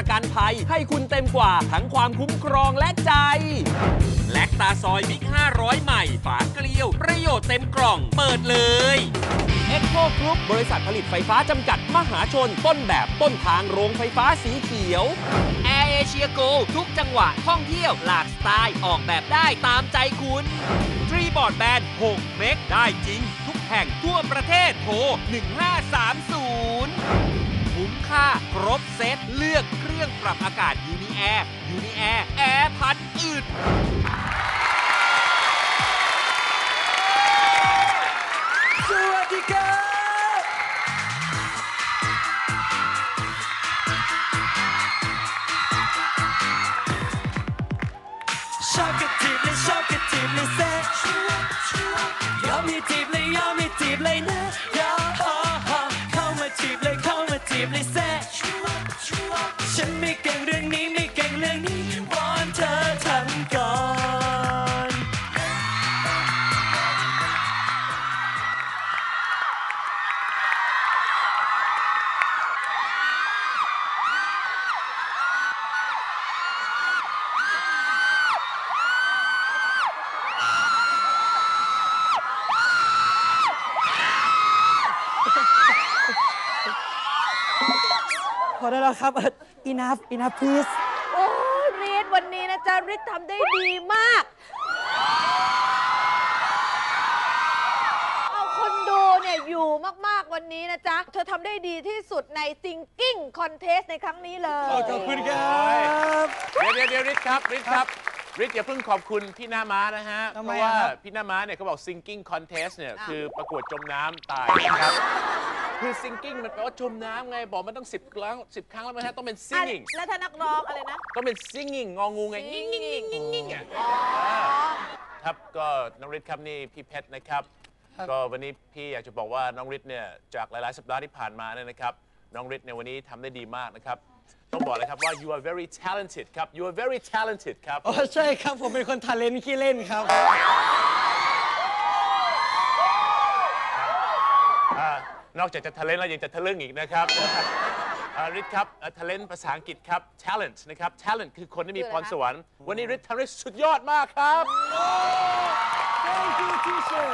ประกันภัย ให้คุณเต็มกว่าทั้งความคุ้มครองและใจ แลคตาซอยบิ๊ก500 ใหม่ ฝาเกลียว ประโยชน์เต็มกล่อง เปิดเลยเอ็กโก กรุ๊ปบริษัทผลิตไฟฟ้าจำกัดมหาชน ต้นแบบต้นทางโรงไฟฟ้าสีเขียว AirAsiaGo ทุกจังหวะท่องเที่ยวหลากสไตล์ออกแบบได้ตามใจคุณทรีบอร์ดแบน6 meg ได้จริง ทุกแห่งทั่วประเทศโทร 1530 คุ้มค่า ครบเซตเลือกเครื่องปรับอากาศยูนิแอร์ยูนิแอร์แอร์พัดอึดสวัสดีครับ ชอบกระจีบเลยชอบกระจีบเลยเซ่ยอมมีจีบเลยยอมมีจีบเลยนะ พอได้แล้วครับ enough enough please โอ้ยรีดวันนี้นะจ๊ะริดทำได้ดีมาก เอาคนดูเนี่ยอยู่มากๆวันนี้นะจ๊ะ เธอทำได้ดีที่สุดใน Thinking Contest ในครั้งนี้เลย ขอบคุณครับเดี๋ยวเดี๋ยวเดี๋ยวริทครับริทครับริทอย่าเพิ่งขอบคุณพี่หน้าม้านะฮะ ทำเพไมราะว่าอะครับ พี่หน้าม้าเนี่ยเขาบอก sinking contest เนี่ยอะคือประกวดจมน้ำตายนะครับ คือ sinking มันแปลว่าจมน้ำไง บอกมันต้อง10ครั้ง10ครั้งแล้วมันฮะต้องเป็นอะ singing แล้วถ้านักร้องอะไรนะ ต้องเป็น singing งองูไงงิ่งงิ่งงิ่งงิ่งงิ่งอะอ๋อครับก็น้องริทครับนี่พี่เพชรนะครับ ก็วันนี้พี่อยากจะบอกว่าน้องริทเนี่ยจากหลายๆสัปดาห์ที่ผ่านมาเนี่ยนะครับน้องริทในยวันนี้ทำได้ดีมากนะครับต้องบอกเลยครับว่า you are very talented ครับ you are very talented ครับ อ๋อใช่ครับผมเป็นคนทาเลนขี้เล่นครับ นอกจากจะทะเลนแล้วยังจะทะลึ่งอีกนะครับอ่าริทครับทะเลนภาษาอังกฤษครับ talent นะครับ talent คือคนที่มีพรสวรรค์ วันนี้ริททำได้สุดยอดมากครับ thank you teacher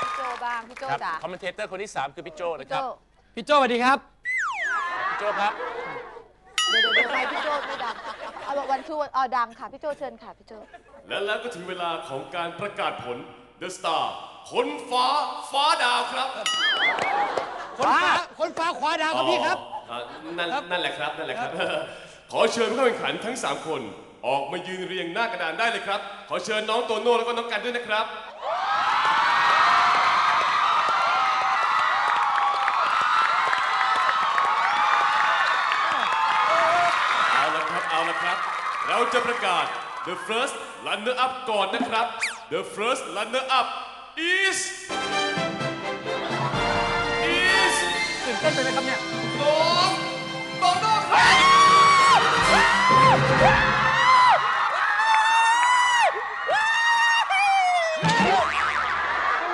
พี่โจบ้างพี่โจครับจ๋าคอมเมนเทเตอร์คนที่ 3 คือพี่โจนะพี่คโจรับ พี่โจสวัสดีครับ พี่โจครับ เดี๋ยวเดี๋ยวเดี๋ยวไม่พี่โจไม่ดังเอาวันชูอ๋อดังค่ะพี่โจเชิญค่ะพี่โจและแล้วก็ถึงเวลาของการประกาศผล The Star คนฟ้าฟ้าดาวครับคนฟ้าคนฟ้าขวาดาวครับพี่ครับอ๋ออะนั่นนั่นแหละครับนั่นแหละครับ ขอเชิญผู้เข้าแข่งขันทั้ง 3 คน ออกมายืนเรียงหน้ากระดานได้เลยครับ ขอเชิญน้องโตโน่แล้วก็น้องกันด้วยนะครับ เอาละครับเอาละครับ เราจะประกาศ the first runner up ก่อนนะครับ the first runner up is is ตื่นเต้นไปไหมครับเนี่ยน้องโตโน่ครับ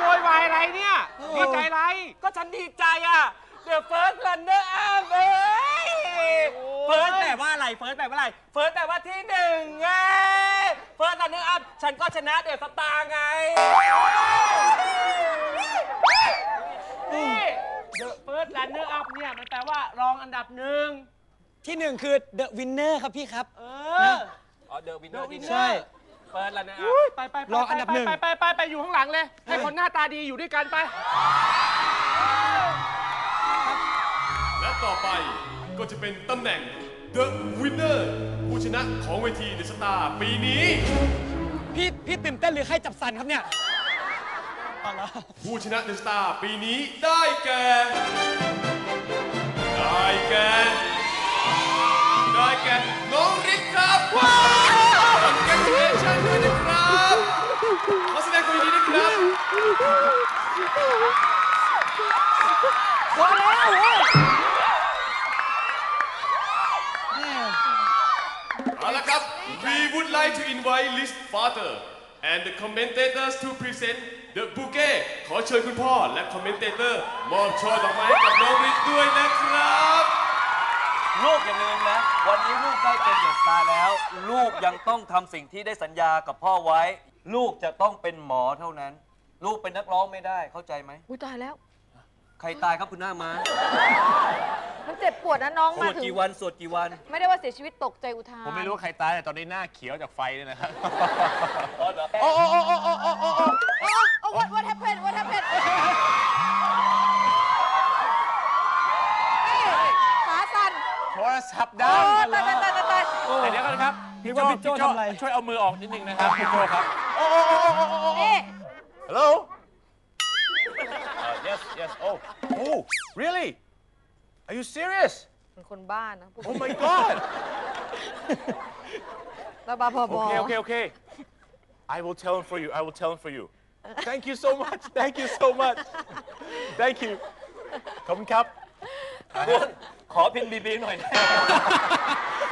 โวยวายอะไรเนี่ยดีใจอะไร ก็ฉันดีใจอะ The first runner up เอ้ย first แปลว่าอะไร first แปลว่าอะไร first แปลว่าที่หนึ่งไง first runner up ฉันก็ชนะเดอะสตาร์ไงนี่ The first runner up เนี่ยมันแปลว่ารองอันดับหนึ่งที่หนึ่งคือ the winner ครับพี่ครับ เออ อ๋อ The winner ที่หนึ่งใช่ first runner up ไปไปไปรองอันดับหนึ่ง ไปไปไปไปอยู่ข้างหลังเลย ให้คนหน้าตาดีอยู่ด้วยกันไป และต่อไปก็จะเป็นตำแหน่ง The Winner ผู้ชนะของเวที The Star ปีนี้ พี่พี่ตื่นเต้นหรือใครจับสันครับเนี่ยเอาละผู้ชนะ The Star ปีนี้ได้แก่ ได้แก่ ได้แก่น้องริกครับว้าว Congratulations ด้วยนะครับขอแสดงความยินดีด้วยครับ พอแล้วเว้ย we would like to invite Rit's father and the commentators to present the bouquet ขอเชิญคุณพ่อและ commentator มอบช่อดอกไม้ให้กับน้องริทด้วยนะครับ ลูกอย่าลืมนะ วันนี้ลูกได้เป็นเดอะสตาร์แล้ว ลูกยังต้องทำสิ่งที่ได้สัญญากับพ่อไว้ ลูกจะต้องเป็นหมอเท่านั้น ลูกเป็นนักร้องไม่ได้เข้าใจไหม อุ้ยตายแล้ว ใครตายครับคุณหน้ามา มันเจ็บปวดนะน้องสมาวดถึง กี่วันสวดกี่วันไม่ได้ว่าเสียชีวิตตกใจอุทานผมไม่รู้ว่าใครตายแต่ตอนนี้หน้าเขียวจากไฟเนี่ยนะครับ โอ้โอ้โอ้โอ้โอ้โอ้โอ้โอ้โอ้ what what happened what happened นี่ขาสั่นโทรศัพท์โอ้ดังตายตายตายตายแต่เดี๋ยวกันนะครับพี่โจนึกว่าพี่โจ้พี่โจทำอะไร ช่วยเอามือออกนิดนึงนะครับพี่โจครับโอ้โอ้โอ้โอ้โอ้โอ้ นี่ Hello uh, yes yes oh oh really are you serious เป็นคนบ้านะ oh my god ระบาพอบอ okay okay okay I will tell him for you I will tell him for you thank you so much thank you so much thank you ขอบคุณครับ ขอพินบีบีหน่อยนะ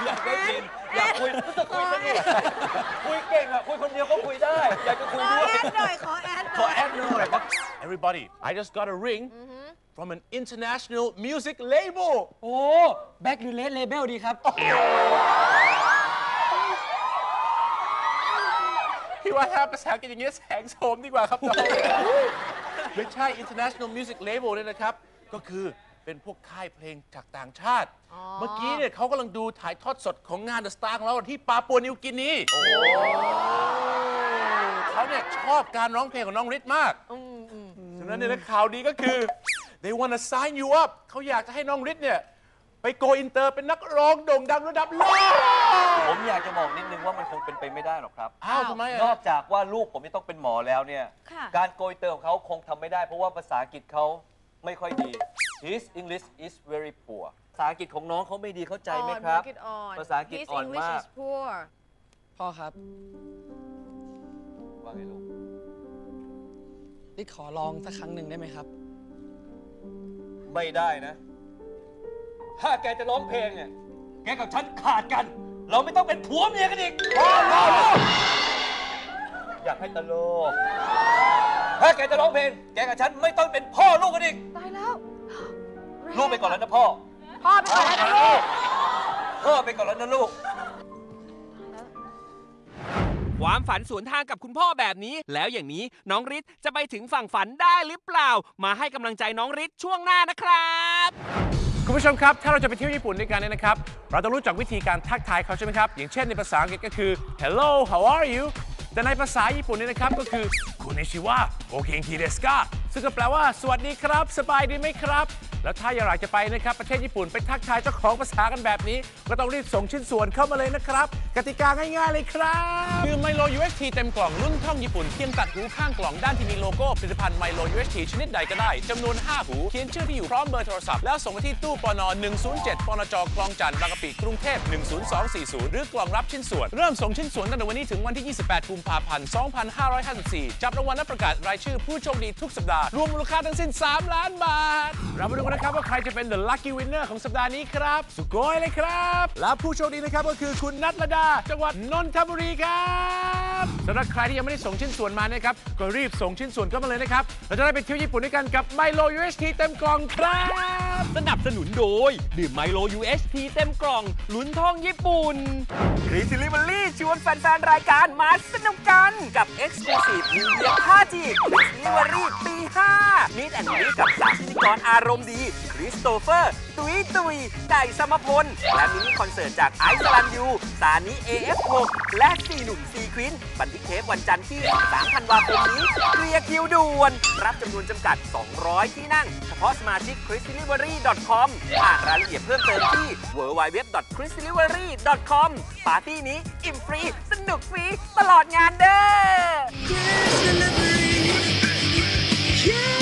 อยากได้พินอยากคุยรู้สึกคุยสนุกคุยเก่งอะคุยคนเดียวก็คุยได้ อยากจะคุย ขอ ด้วย แอดหน่อย ขอแอดห ข น่ อ อย แอดหน่อยครับ everybody I just got a ring from an international music label โอ้แบ็คหรือเลสเลเบลดีครับ พี่ว่าถ้าภาษาอังกฤษอย่างเงี้ยแสงโสมดีกว่าครับน้องไม่ใช่ international music label เนี่ยนะครับ ก็คือเป็นพวกค่ายเพลงจากต่างชาติ เมื่อกี้เนี่ยเขากำลังดูถ่ายทอดสดของงาน The Star ของเราที่ปาปัวนิวกินี เขาเนี่ยชอบการร้องเพลงของน้องฤทธิ์มากฉะนั้นเนี่ยนะข่าวดีก็คือ they wanna sign you up เขาอยากจะให้น้องฤทธิ์เนี่ย ไป go inter เป็นนักร้องโด่งดังระดับโลกผมอยากจะบอกนิดนึงว่ามันคงเป็นไปไม่ได้หรอกครับ อ้าวทำไมอะ นอกจากว่าลูกผมจะต้องเป็นหมอแล้วเนี่ย ค่ะ การโกยเตอร์ของเขาคงทำไม่ได้เพราะว่าภาษาอังกฤษเขาไม่ค่อยดี His English is very poor ภาษาอังกฤษของน้องเขาไม่ดีเข้าใจไหมครับอ่อน make it อ่อนภาษาอังกฤษ His อ่อน English มาก is poor พ่อครับว่าไงลูกนี่ขอลองสักครั้งหนึ่งได้ไหมครับ ไม่ได้นะ ถ้าแกจะร้องเพลงเนี่ย แกกับฉันขาดกัน เราไม่ต้องเป็นผัวเมียกันอีกอยากให้ตลก ถ้าแกจะร้องเพลง แกกับฉันไม่ต้องเป็นพ่อลูกกันอีก ตายแล้วลูกไปก่อนแล้วนะพ่อพ่อไปก่อนแล้วนะลูก พ่อไปก่อนแล้วนะลูก ความฝันสวนทางกับคุณพ่อแบบนี้ แล้วอย่างนี้น้องฤทธิ์จะไปถึงฝั่งฝันได้หรือเปล่า มาให้กำลังใจน้องฤทธิ์ช่วงหน้านะครับ คุณผู้ชมครับ ถ้าเราจะไปเที่ยวญี่ปุ่นด้วยกันเนี่ยนะครับ เราต้องรู้จักวิธีการทักทายเขาใช่ไหมครับ อย่างเช่นในภาษาอังกฤษก็คือ hello how are you แต่ในภาษาญี่ปุ่นเนี่ยนะครับก็คือこんにちは お元気ですかซึ่งก็แปลว่า สวัสดีครับ สบายดีไหมครับ แล้วถ้าอยากจะไปนะครับ ประเทศญี่ปุ่นไปทักทายเจ้าของภาษากันแบบนี้ ก็ต้องรีบส่งชิ้นส่วนเข้ามาเลยนะครับ กติกาง่าย ๆ เลยครับคือไมโล UHT เต็มกล่องลุ้นท่องญี่ปุ่นเพียงตัดหูข้างกล่องด้านที่มีโลโก้ผลิตภัณฑ์ไมโล UHT ชนิดใดก็ได้จำนวน 5 หู เขียนชื่อที่อยู่พร้อมเบอร์โทรศัพท์แล้วส่งมาที่ตู้ปณ107ปนจคลองจันทร์บางกะปิกรุงเทพ10240 หรือกล่องรับชิ้นส่วน เริ่มส่งชิ้นส่วนตั้งแต่วันนี้ถึงวันที่ 28 กุมภาพันธ์ 2554 จับรางวัลและประกาศรายชื่อผู้โชคดีทุกสัปดาห์รวมมูลค่าทั้งสิ้น 3 ล้านบาท เรามาดูกันนะครับว่าใครจะเป็น the lucky winner ของสัปดาห์นี้ครับ สุโกยเลยครับ และผู้โชคดีนะครับก็คือคุณนัทระดา จังหวัดนนทบุรีครับ สำหรับใครที่ยังไม่ได้ส่งชิ้นส่วนมานะครับ ก็รีบส่งชิ้นส่วนเข้ามาเลยนะครับ เราจะได้ไปเที่ยวญี่ปุ่นด้วยกันกับ Milo UHT เต็มกล่องครับ สนับสนุนโดย ดื่มไมโล UHT เต็มกล่องลุ้นทองญี่ปุ่นกรีซิลิเวอรี่ชวนแฟนๆรายการมาสนุกกันกับ Exclusive New Year 5G กรีซิลิเวอรี่ปี5มิดแอนด์มิกับสามพิธีกรอารมณ์ดีคริสโตเฟอร์ ตุยตุยไก่สมพล และมินิคอนเสิร์ตจากไอซ์ลันยู สานิ AF6 และ4หนุ่มซีควิน บันทึกเทปวันจันทร์ที่ 3 ธันวาคมนี้เคลียร์คิวด่วน รับจำนวนจำกัด 200 ที่นั่ง เฉพาะสมาชิก c h r i s t i l i v e r y c o m อ่านรายละเอียดเพิ่มเติมที่ www.chrisdelivery.com ปาร์ตี้นี้อิ่มฟรี สนุกฟรี ตลอดงานเด้อ Yeah.